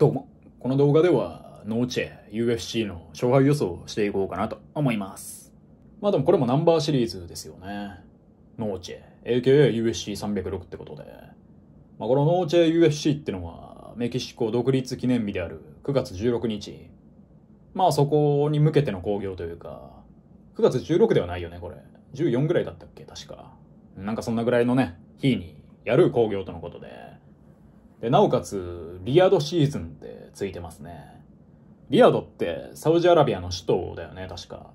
どうも。この動画では、ノーチェ UFC の勝敗予想をしていこうかなと思います。まあでもこれもナンバーシリーズですよね。ノーチェ、AKA UFC306 ってことで。まあこのノーチェ UFC ってのは、メキシコ独立記念日である9月16日。まあそこに向けての興行というか、9月16ではないよね、これ。14ぐらいだったっけ、確か。なんかそんなぐらいのね、日にやる興行とのことで。で、なおかつ、リアドシーズンってついてますね。リアドってサウジアラビアの首都だよね、確か。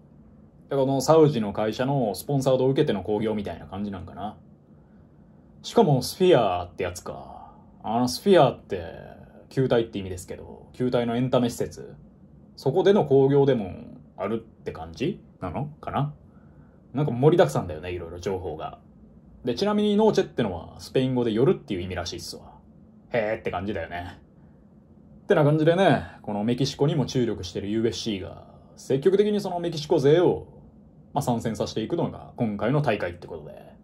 でこのサウジの会社のスポンサードを受けての興行みたいな感じなんかな。しかもスフィアってやつか。あのスフィアって、球体って意味ですけど、球体のエンタメ施設。そこでの興行でもあるって感じ？なの？かな？なんか盛りだくさんだよね、いろいろ情報が。で、ちなみにノーチェってのはスペイン語で夜っていう意味らしいっすわ。へーって感じだよね。ってな感じでね、このメキシコにも注力してる USC が、積極的にそのメキシコ勢を、まあ、参戦させていくのが今回の大会ってことで。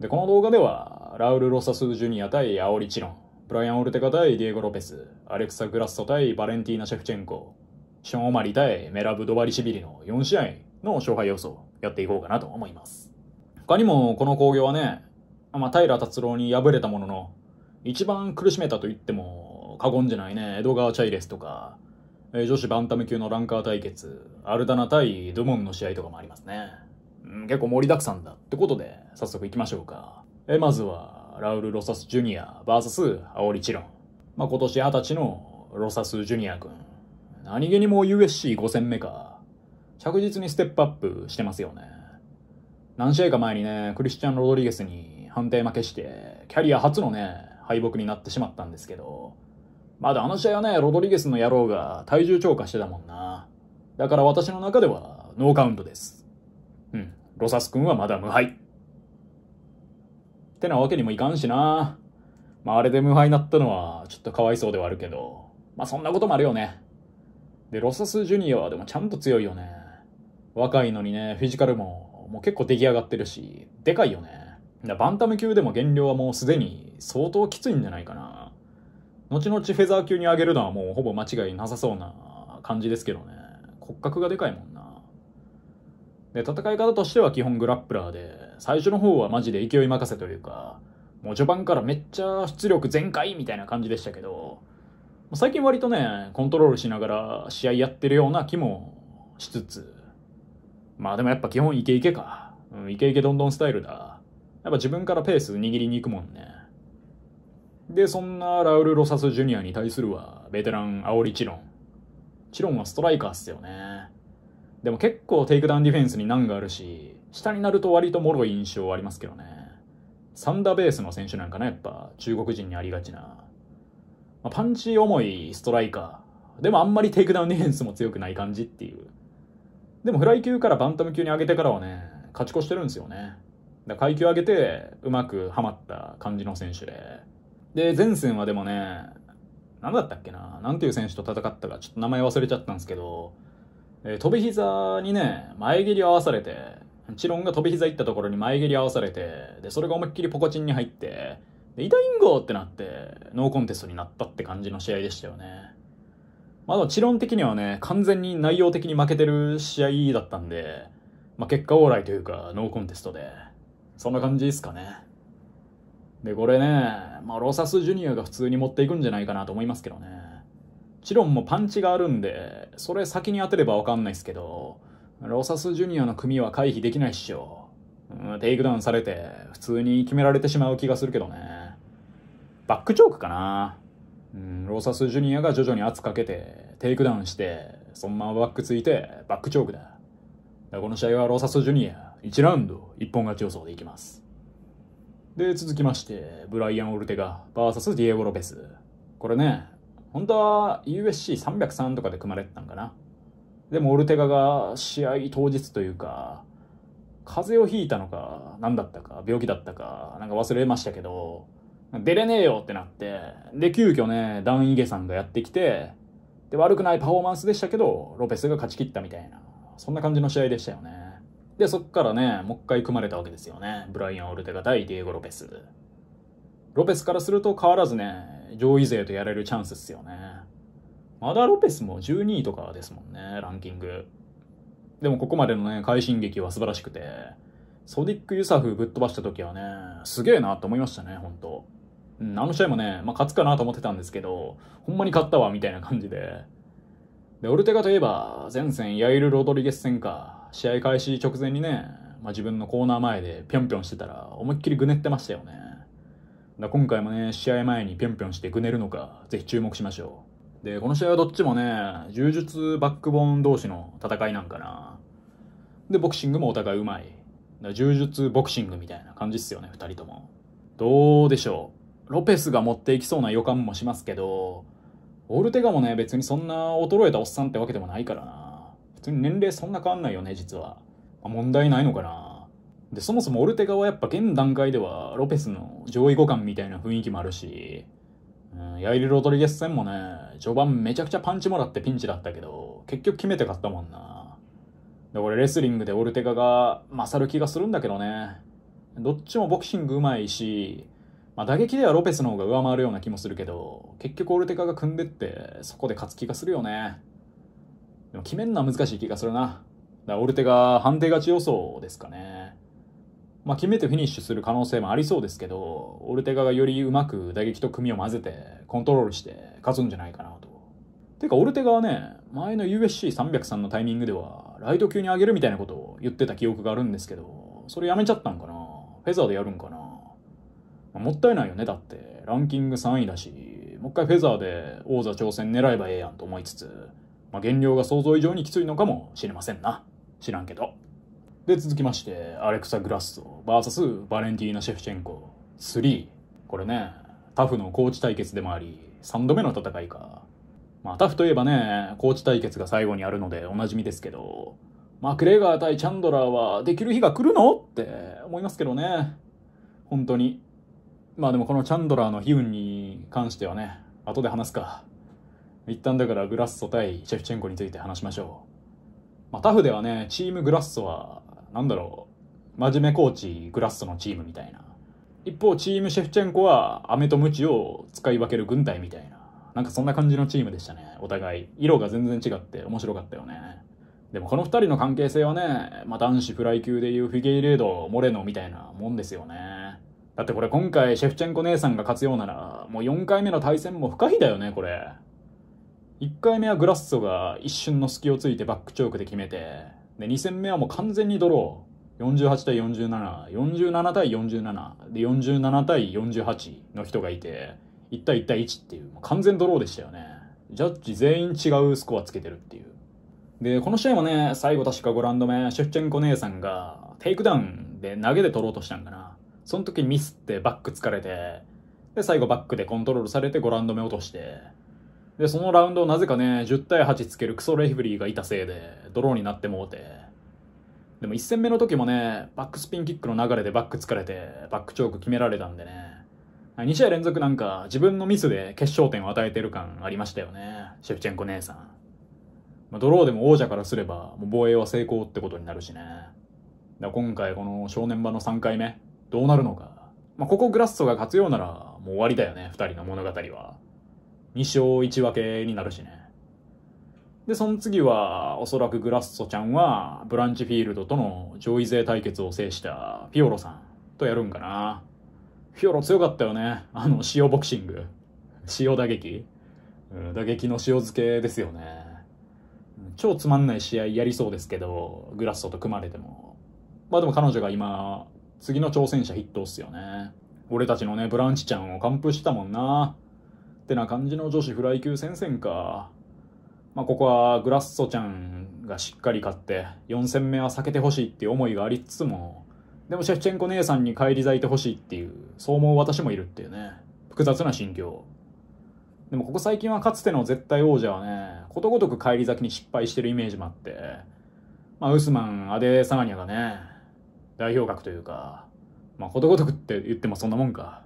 で、この動画では、ラウル・ロサス・ジュニア対アオリ・チロン、ブライアン・オルテガ対ディエゴ・ロペス、アレクサ・グラッソ対バレンティーナ・シェフチェンコ、ショーン・オマリ対メラブ・ドバリシビリの4試合の勝敗予想やっていこうかなと思います。他にもこの興行はね、まあ、平達郎に敗れたものの、一番苦しめたと言っても過言じゃないね、エドガー・チャイレスとか、え女子バンタム級のランカー対決、アルダナ対ドゥモンの試合とかもありますね。うん結構盛りだくさんだってことで、早速行きましょうか。えまずは、ラウル・ロサス・ジュニア VS アオリ・チロン。まあ、今年20歳のロサス・ジュニア君。何気にも USC5 戦目か。着実にステップアップしてますよね。何試合か前にね、クリスチャン・ロドリゲスに判定負けして、キャリア初のね、敗北になってしまったんですけど、まだあの試合はね、ロドリゲスの野郎が体重超過してたもんな。だから私の中ではノーカウントです。うん、ロサス君はまだ無敗。ってなわけにもいかんしな。まああれで無敗になったのはちょっとかわいそうではあるけど、まあそんなこともあるよね。で、ロサスジュニアはでもちゃんと強いよね。若いのにね、フィジカルももう結構出来上がってるし、でかいよね。バンタム級でも減量はもうすでに相当きついんじゃないかな。後々フェザー級に上げるのはもうほぼ間違いなさそうな感じですけどね。骨格がでかいもんな。で、戦い方としては基本グラップラーで、最初の方はマジで勢い任せというか、もう序盤からめっちゃ出力全開みたいな感じでしたけど、最近割とね、コントロールしながら試合やってるような気もしつつ、まあでもやっぱ基本イケイケか。うん、イケイケどんどんスタイルだ。やっぱ自分からペース握りに行くもんね。で、そんなラウル・ロサス・ジュニアに対するは、ベテラン、アオリ・チロン。チロンはストライカーっすよね。でも結構テイクダウンディフェンスに難があるし、下になると割と脆い印象はありますけどね。サンダーベースの選手なんかね、やっぱ中国人にありがちな。まあ、パンチ重いストライカー。でもあんまりテイクダウンディフェンスも強くない感じっていう。でもフライ級からバンタム級に上げてからはね、勝ち越してるんですよね。だ階級上げて、うまくはまった感じの選手で。で、前線はでもね、何だったっけななんていう選手と戦ったか、ちょっと名前忘れちゃったんですけど、え飛び膝にね、前蹴り合わされて、チロンが飛び膝行ったところに前蹴り合わされて、で、それが思いっきりポコチンに入って、で、痛いんごってなって、ノーコンテストになったって感じの試合でしたよね。まあ、チロン的にはね、完全に内容的に負けてる試合だったんで、まあ、結果オーライというか、ノーコンテストで、そんな感じですかね。で、これね、まあ、ロサスジュニアが普通に持っていくんじゃないかなと思いますけどね。チロンもパンチがあるんで、それ先に当てればわかんないですけど、ロサスジュニアの組みは回避できないっしょ。うん、テイクダウンされて、普通に決められてしまう気がするけどね。バックチョークかな。うん、ロサスジュニアが徐々に圧かけて、テイクダウンして、そのままバックついて、バックチョークだ。だこの試合はロサスジュニア、1ラウンド、一本勝ち予想でいきます。で、続きまして、ブライアン・オルテガ、VS ディエゴ・ロペス。これね、本当は USC303 とかで組まれてたんかな。でもオルテガが試合当日というか、風邪をひいたのか、何だったか、病気だったか、なんか忘れましたけど、出れねえよってなって、で、急遽ね、ダン・イゲさんがやってきて、で、悪くないパフォーマンスでしたけど、ロペスが勝ち切ったみたいな、そんな感じの試合でしたよね。で、そっからね、もう一回組まれたわけですよね。ブライアン・オルテガ対ディエゴ・ロペス。ロペスからすると変わらずね、上位勢とやれるチャンスっすよね。まだロペスも12位とかですもんね、ランキング。でもここまでのね、快進撃は素晴らしくて、ソディック・ユサフぶっ飛ばした時はね、すげえなと思いましたね、本当うん、あの試合もね、まあ、勝つかなと思ってたんですけど、ほんまに勝ったわ、みたいな感じで。で、オルテガといえば、前線ヤイル・ロドリゲス戦か、試合開始直前にね、まあ、自分のコーナー前でぴょんぴょんしてたら、思いっきりぐねってましたよね。だ今回もね、試合前にぴょんぴょんしてぐねるのか、ぜひ注目しましょう。で、この試合はどっちもね、柔術バックボーン同士の戦いなんかな。で、ボクシングもお互いうまい。だ柔術ボクシングみたいな感じっすよね、二人とも。どうでしょう。ロペスが持っていきそうな予感もしますけど、オルテガもね、別にそんな衰えたおっさんってわけでもないからな。普通に年齢そんな変わんないよね、実は。まあ、問題ないのかな。で、そもそもオルテガはやっぱ現段階ではロペスの上位互換みたいな雰囲気もあるし、うん、ヤイリ・ロドリゲス戦もね、序盤めちゃくちゃパンチもらってピンチだったけど、結局決めて勝ったもんな。で、俺レスリングでオルテガが勝る気がするんだけどね。どっちもボクシングうまいし、まあ、打撃ではロペスの方が上回るような気もするけど、結局オルテカが組んでって、そこで勝つ気がするよね。でも決めんのは難しい気がするな。だからオルテガ判定勝ち予想ですかね。まあ、決めてフィニッシュする可能性もありそうですけど、オルテガがよりうまく打撃と組を混ぜて、コントロールして勝つんじゃないかなと。てか、オルテガはね、前の USC303 のタイミングでは、ライト級に上げるみたいなことを言ってた記憶があるんですけど、それやめちゃったんかなフェザーでやるんかなもったいないよねだってランキング3位だしもう一回フェザーで王座挑戦狙えばええやんと思いつつ、まあ、減量が想像以上にきついのかもしれませんな。知らんけど。で続きましてアレクサ・グラッソ VS バレンティーナ・シェフチェンコ3これねタフのコーチ対決でもあり3度目の戦いか。まあタフといえばねコーチ対決が最後にあるのでおなじみですけど。マクレーガー対チャンドラーはできる日が来るのって思いますけどね。本当に。まあでもこのチャンドラーの悲運に関してはね、後で話すか。一旦だからグラッソ対シェフチェンコについて話しましょう。まあタフではね、チームグラッソは、なんだろう、真面目コーチグラッソのチームみたいな。一方チームシェフチェンコは飴とムチを使い分ける軍隊みたいな。なんかそんな感じのチームでしたね、お互い。色が全然違って面白かったよね。でもこの二人の関係性はね、まあ男子フライ級でいうフィゲイレード、モレノみたいなもんですよね。だってこれ今回シェフチェンコ姉さんが勝つようなら、もう4回目の対戦も不可避だよね、これ。1回目はグラッソが一瞬の隙をついてバックチョークで決めて、で、2戦目はもう完全にドロー。48対47、47対47、で、47対48の人がいて、1対1対1っていう、完全ドローでしたよね。ジャッジ全員違うスコアつけてるっていう。で、この試合もね、最後確か5ラウンド目、シェフチェンコ姉さんが、テイクダウンで投げで取ろうとしたんかな。その時ミスってバックつかれて、で、最後バックでコントロールされて5ラウンド目落として、で、そのラウンドをなぜかね、10対8つけるクソレフリーがいたせいで、ドローになってもうて、でも1戦目の時もね、バックスピンキックの流れでバック疲れて、バックチョーク決められたんでね、2試合連続なんか自分のミスで決勝点を与えてる感ありましたよね、シェフチェンコ姉さん。まあ、ドローでも王者からすれば、もう防衛は成功ってことになるしね。だ今回この正念場の3回目、どうなるのか。まあ、ここグラッソが勝つようなら、もう終わりだよね、二人の物語は。2勝1分けになるしね。で、その次は、おそらくグラッソちゃんは、ブランチフィールドとの上位勢対決を制したピオロさんとやるんかな。ピオロ強かったよね。あの、塩ボクシング。塩打撃。打撃の塩漬けですよね。超つまんない試合やりそうですけど、グラッソと組まれても。まあでも彼女が今、次の挑戦者筆頭っすよね。俺たちのね、ブランチちゃんを完封してたもんな。ってな感じの女子フライ級戦線か。まあ、ここはグラッソちゃんがしっかり勝って、4戦目は避けてほしいっていう思いがありつつも、でもシェフチェンコ姉さんに返り咲いてほしいっていう、そう思う私もいるっていうね、複雑な心境。でもここ最近はかつての絶対王者はね、ことごとく返り咲きに失敗してるイメージもあって、まあ、ウスマン、アデ・サガニャがね、代表格というか、まあ、ことごとくって言ってもそんなもんか。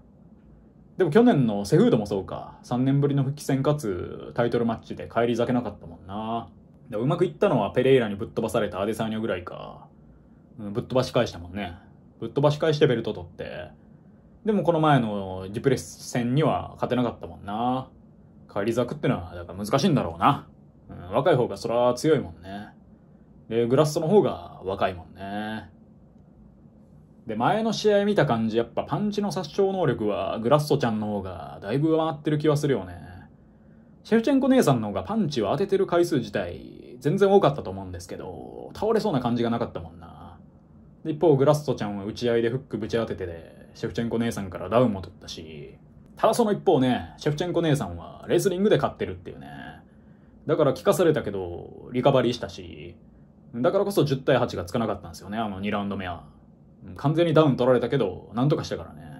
でも去年のセフードもそうか。3年ぶりの復帰戦かつタイトルマッチで返り咲けなかったもんな。でうまくいったのはペレイラにぶっ飛ばされたアデサーニョぐらいか。うん、ぶっ飛ばし返したもんね。ぶっ飛ばし返してベルト取って。でもこの前のディプレス戦には勝てなかったもんな。返り咲くってのは、だから難しいんだろうな。うん、若い方がそら強いもんね。で、グラッソの方が若いもんね。で、前の試合見た感じ、やっぱパンチの殺傷能力はグラッソちゃんの方がだいぶ上回ってる気はするよね。シェフチェンコ姉さんの方がパンチを当ててる回数自体全然多かったと思うんですけど、倒れそうな感じがなかったもんな。一方、グラッソちゃんは打ち合いでフックぶち当ててで、シェフチェンコ姉さんからダウンも取ったし、ただその一方ね、シェフチェンコ姉さんはレスリングで勝ってるっていうね。だから効かされたけど、リカバリーしたし、だからこそ10対8がつかなかったんですよね、あの2ラウンド目は。完全にダウン取られたけど、なんとかしたからね。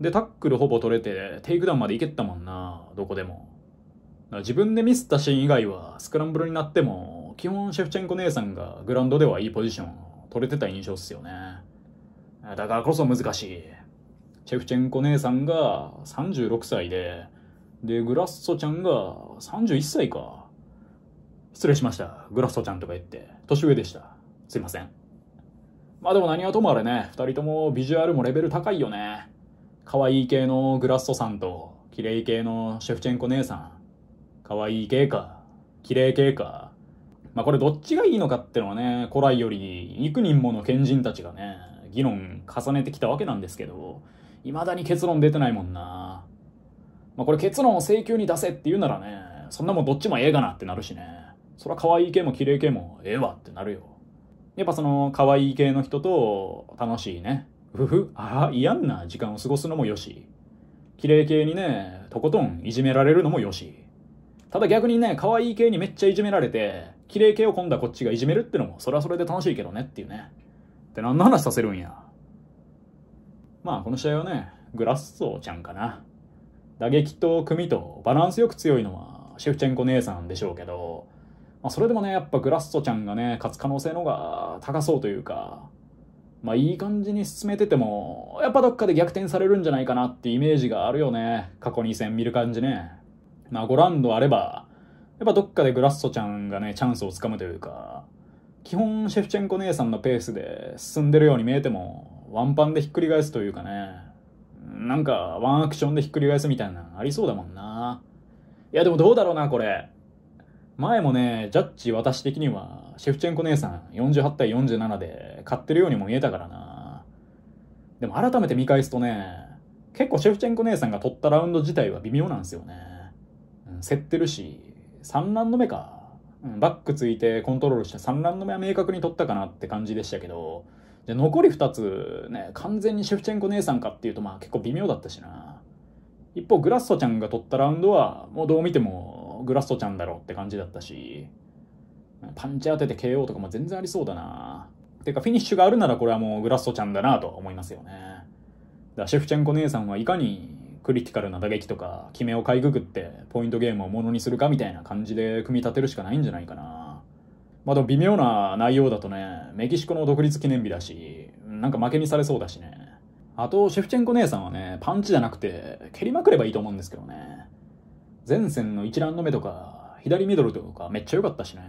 で、タックルほぼ取れて、テイクダウンまでいけたもんな、どこでも。自分でミスったシーン以外は、スクランブルになっても、基本シェフチェンコ姉さんがグラウンドではいいポジション取れてた印象っすよね。だからこそ難しい。シェフチェンコ姉さんが36歳で、で、グラッソちゃんが31歳か。失礼しました。グラッソちゃんとか言って。年上でした。すいません。まあでも何はともあれね、二人ともビジュアルもレベル高いよね。可愛い系のグラッソさんと、綺麗系のシェフチェンコ姉さん。可愛い系か、綺麗系か。まあこれどっちがいいのかってのはね、古来より幾人もの賢人たちがね、議論重ねてきたわけなんですけど、未だに結論出てないもんな。まあこれ結論を請求に出せって言うならね、そんなもんどっちもええがなってなるしね。そら可愛い系も綺麗系もええわってなるよ。やっぱその可愛い系の人と楽しいね。ふふ、ああ、嫌な時間を過ごすのもよし。綺麗系にね、とことんいじめられるのもよし。ただ逆にね、可愛い系にめっちゃいじめられて、綺麗系を今度はこっちがいじめるってのも、それはそれで楽しいけどねっていうね。って何の話させるんや。まあこの試合はね、グラッソーちゃんかな。打撃と組とバランスよく強いのはシェフチェンコ姉さんでしょうけど、まあ、それでもね、やっぱグラッソちゃんがね、勝つ可能性の方が高そうというか、まあいい感じに進めてても、やっぱどっかで逆転されるんじゃないかなってイメージがあるよね。過去2戦見る感じね。まあ5ラウンドあれば、やっぱどっかでグラッソちゃんがね、チャンスをつかむというか、基本シェフチェンコ姉さんのペースで進んでるように見えても、ワンパンでひっくり返すというかね、なんかワンアクションでひっくり返すみたいなのありそうだもんな。いやでもどうだろうな、これ。前もね、ジャッジ私的には、シェフチェンコ姉さん48対47で勝ってるようにも見えたからな。でも改めて見返すとね、結構シェフチェンコ姉さんが取ったラウンド自体は微妙なんですよね。うん、競ってるし、3ラウンド目か。うん、バックついてコントロールして3ラウンド目は明確に取ったかなって感じでしたけど、で、残り2つ、ね、完全にシェフチェンコ姉さんかっていうと、まあ結構微妙だったしな。一方、グラッソちゃんが取ったラウンドは、もうどう見てもグラッソちゃんだろって感じだったし、パンチ当てて KO とかも全然ありそうだな。てか、フィニッシュがあるならこれはもうグラッソちゃんだなと思いますよね。だシェフチェンコ姉さんはいかにクリティカルな打撃とか決めをかいくぐってポイントゲームをものにするかみたいな感じで組み立てるしかないんじゃないかな。まあでも微妙な内容だとね、メキシコの独立記念日だし、なんか負けにされそうだしね。あと、シェフチェンコ姉さんはね、パンチじゃなくて、蹴りまくればいいと思うんですけどね。前線の一覧の目とか、左ミドルとかめっちゃ良かったしね。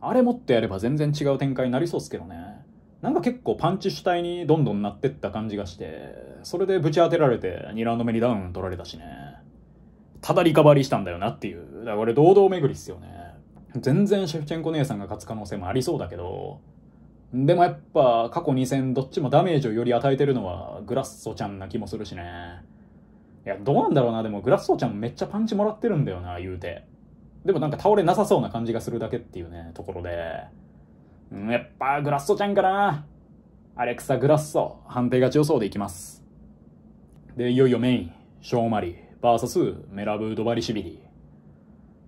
あれ持ってやれば全然違う展開になりそうっすけどね。なんか結構パンチ主体にどんどんなってった感じがして、それでぶち当てられて2ラウンド目にダウン取られたしね。ただリカバリーしたんだよなっていう。だから俺堂々巡りっすよね。全然シェフチェンコ姉さんが勝つ可能性もありそうだけど、でもやっぱ過去2戦どっちもダメージをより与えてるのはグラッソちゃんな気もするしね。いや、どうなんだろうな。でもグラッソちゃんめっちゃパンチもらってるんだよな、言うて。でもなんか倒れなさそうな感じがするだけっていうね、ところで。うん、やっぱグラッソちゃんかな。アレクサ・グラッソ、判定勝ち予想でいきます。で、いよいよメイン、ショーマリー、VS メラブドバリシビリ。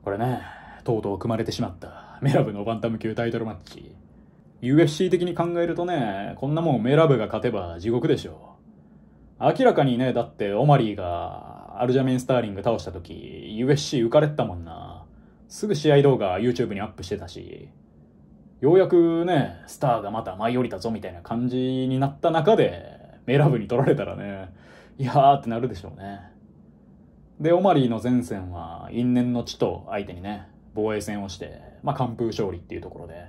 これね、とうとう組まれてしまったメラブのバンタム級タイトルマッチ UFC 的に考えるとねこんなもんメラブが勝てば地獄でしょ明らかにねだってオマリーがアルジャメン・スターリング倒した時 UFC 浮かれてたもんな。すぐ試合動画 YouTube にアップしてたし。ようやくねスターがまた舞い降りたぞみたいな感じになった中でメラブに取られたらねいやーってなるでしょうね。でオマリーの前線は因縁の地と相手にね防衛戦をして、まあ、完封勝利っていうところで、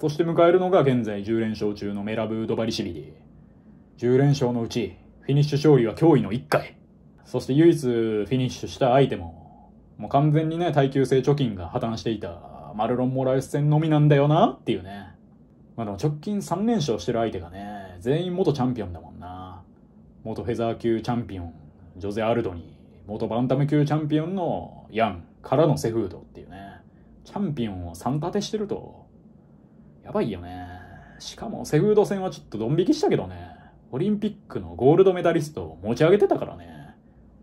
そして迎えるのが現在10連勝中のメラブドバリシビリ。10連勝のうちフィニッシュ勝利は驚異の1回。そして唯一フィニッシュした相手も、もう完全にね、耐久性貯金が破綻していたマルロン・モラエス戦のみなんだよなっていうね。まあでも直近3連勝してる相手がね、全員元チャンピオンだもんな。元フェザー級チャンピオン、ジョゼ・アルドニー、元バンタム級チャンピオンのヤンからのセフードっていうね。チャンピオンを3立てしてると、やばいよね。しかもセフード戦はちょっとドン引きしたけどね。オリンピックのゴールドメダリストを持ち上げてたからね。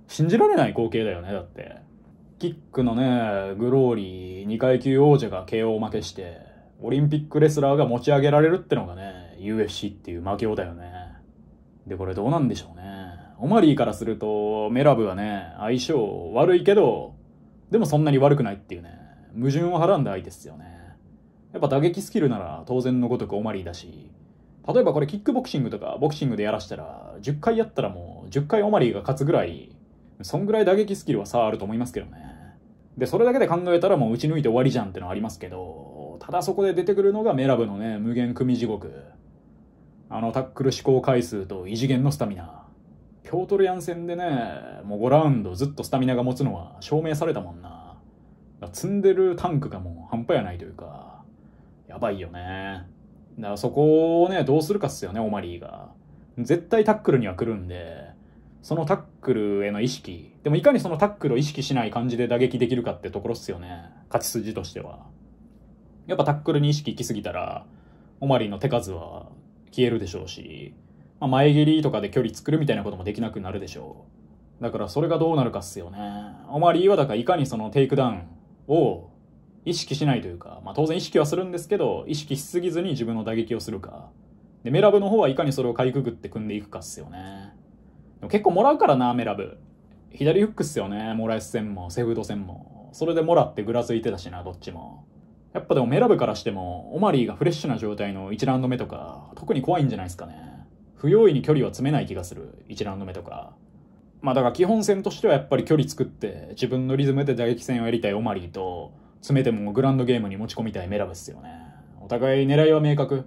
信じられない光景だよね、だって。キックのね、グローリー2階級王者が KO 負けして、オリンピックレスラーが持ち上げられるってのがね、UFC っていう負けをだよね。で、これどうなんでしょうね。オマリーからすると、メラブはね、相性悪いけど、でもそんなに悪くないっていうね、矛盾をはらんだ相手っすよね。やっぱ打撃スキルなら当然のごとくオマリーだし、例えばこれキックボクシングとかボクシングでやらしたら、10回やったらもう10回オマリーが勝つぐらい、そんぐらい打撃スキルは差あると思いますけどね。で、それだけで考えたらもう打ち抜いて終わりじゃんってのはありますけど、ただそこで出てくるのがメラブのね、無限組地獄。あのタックル試行回数と異次元のスタミナ。ピョートルヤン戦でね、もう5ラウンドずっとスタミナが持つのは証明されたもんな。積んでるタンクがもう半端やないというか、やばいよね。だからそこをね、どうするかっすよね、オマリーが。絶対タックルには来るんで、そのタックルへの意識。でもいかにそのタックルを意識しない感じで打撃できるかってところっすよね。勝ち筋としては。やっぱタックルに意識行き過ぎたら、オマリーの手数は消えるでしょうし、まあ、前蹴りとかで距離作るみたいなこともできなくなるでしょう。だからそれがどうなるかっすよね。オマリーはだからいかにそのテイクダウンを意識しないというか、まあ当然意識はするんですけど、意識しすぎずに自分の打撃をするか。で、メラブの方はいかにそれをかいくぐって組んでいくかっすよね。でも結構もらうからな、メラブ。左フックっすよね、モラエス戦も、セフード戦も。それでもらってぐらついてたしな、どっちも。やっぱでもメラブからしても、オマリーがフレッシュな状態の1ラウンド目とか、特に怖いんじゃないですかね。不用意に距離は詰めない気がする、1ラウンド目とか。まあだから基本戦としてはやっぱり距離作って、自分のリズムで打撃戦をやりたいオマリーと、詰めてもグランドゲームに持ち込みたいメラブっすよね。お互い狙いは明確。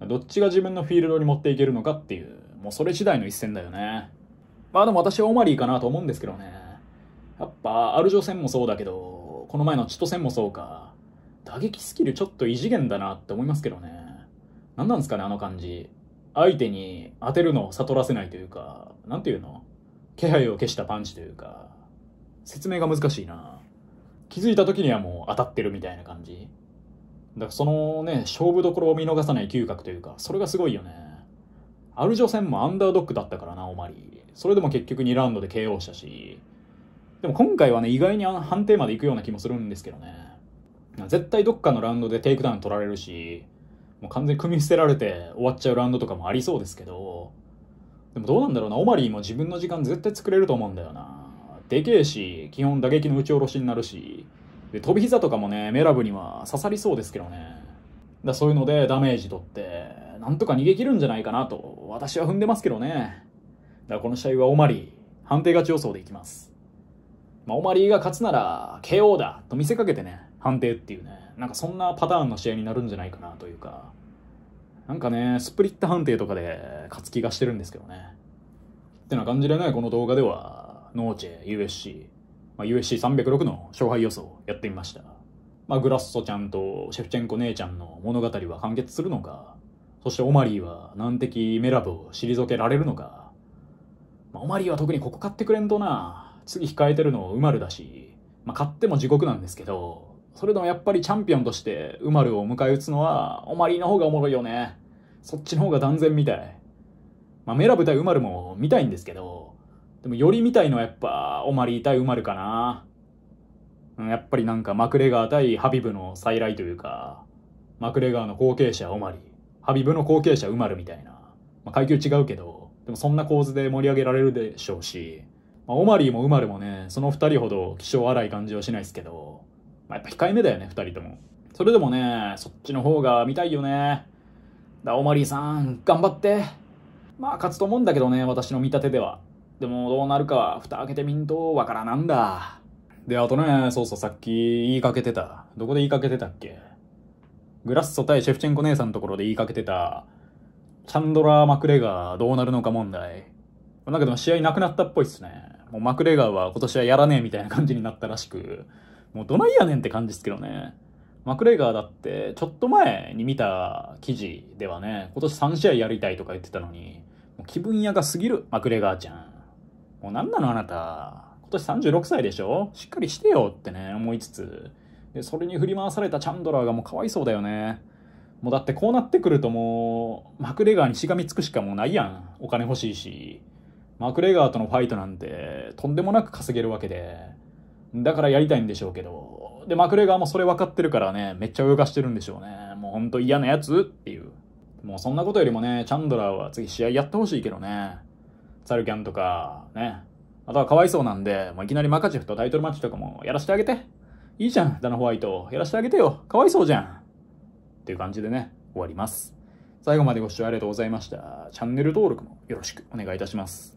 どっちが自分のフィールドに持っていけるのかっていう、もうそれ次第の一戦だよね。まあでも私はオマリーかなと思うんですけどね。やっぱ、アルジョ戦もそうだけど、この前のチト戦もそうか。打撃スキルちょっと異次元だなって思いますけどね。何なんですかね、あの感じ。相手に当てるのを悟らせないというか、なんていうの？気配を消したパンチというか、説明が難しいな。気づいた時にはもう当たってるみたいな感じ。だからそのね、勝負どころを見逃さない嗅覚というか、それがすごいよね。アルジョ戦もアンダードックだったからな、オマリー。それでも結局2ラウンドで KO したし。でも今回はね、意外に判定まで行くような気もするんですけどね。絶対どっかのラウンドでテイクダウン取られるし、もう完全に組み伏せられて終わっちゃうラウンドとかもありそうですけど、でもどうなんだろうな、オマリーも自分の時間絶対作れると思うんだよな。でけえし、基本打撃の打ち下ろしになるし、で飛び膝とかもね、メラブには刺さりそうですけどね。だそういうのでダメージ取って、なんとか逃げ切るんじゃないかなと、私は踏んでますけどね。だからこの試合はオマリー、判定勝ち予想でいきます。まあ、オマリーが勝つなら KO だと見せかけてね、判定っていうね、なんかそんなパターンの試合になるんじゃないかなというか、なんかね、スプリット判定とかで勝つ気がしてるんですけどね。ってな感じでね、この動画では、ノーチェ、USC、まあ、USC306 の勝敗予想をやってみました。まあ、グラッソちゃんとシェフチェンコ姉ちゃんの物語は完結するのか、そしてオマリーは難敵メラブを退けられるのか、まあ、オマリーは特にここ買ってくれんとな、次控えてるのウマルだし、まあ、買っても地獄なんですけど、それでもやっぱりチャンピオンとしてウマルを迎え撃つのは、オマリーの方がおもろいよね。そっちの方が断然見たい。まあ、メラブ対ウマルも見たいんですけど、でもより見たいのはやっぱ、オマリー対ウマルかな。やっぱりなんかマクレガー対ハビブの再来というか、マクレガーの後継者オマリー、ハビブの後継者ウマルみたいな。まあ、階級違うけど、でもそんな構図で盛り上げられるでしょうし、まあ、オマリーもウマルもね、その二人ほど気性荒い感じはしないですけど、まあ、やっぱ控えめだよね、二人とも。それでもね、そっちの方が見たいよね。だ、オマリーさん、頑張って。まあ、勝つと思うんだけどね、私の見立てでは。でも、どうなるかは、蓋開けてみんと、わからなんだ。で、あとね、そうそう、さっき言いかけてた。どこで言いかけてたっけ？グラッソ対シェフチェンコ姉さんのところで言いかけてた、チャンドラー・マクレガーどうなるのか問題。なんかでも試合なくなったっぽいっすね。もうマクレガーは今年はやらねえみたいな感じになったらしく、もうどないやねんって感じですけどね。マクレガーだってちょっと前に見た記事ではね、今年3試合やりたいとか言ってたのに、もう気分屋が過ぎる、マクレガーちゃん。もう何なのあなた。今年36歳でしょ？しっかりしてよってね、思いつつ。で、それに振り回されたチャンドラーがもうかわいそうだよね。もうだってこうなってくるともう、マクレガーにしがみつくしかもうないやん。お金欲しいし。マクレガーとのファイトなんてとんでもなく稼げるわけで、だからやりたいんでしょうけど、で、マクレガーもそれ分かってるからね、めっちゃ泳がしてるんでしょうね。もうほんと嫌なやつっていう。もうそんなことよりもね、チャンドラーは次試合やってほしいけどね。サルキャンとか、ね。あとはかわいそうなんで、もういきなりマカチェフとタイトルマッチとかもやらせてあげて。いいじゃん、ダナホワイト。やらせてあげてよ。かわいそうじゃん。っていう感じでね、終わります。最後までご視聴ありがとうございました。チャンネル登録もよろしくお願いいたします。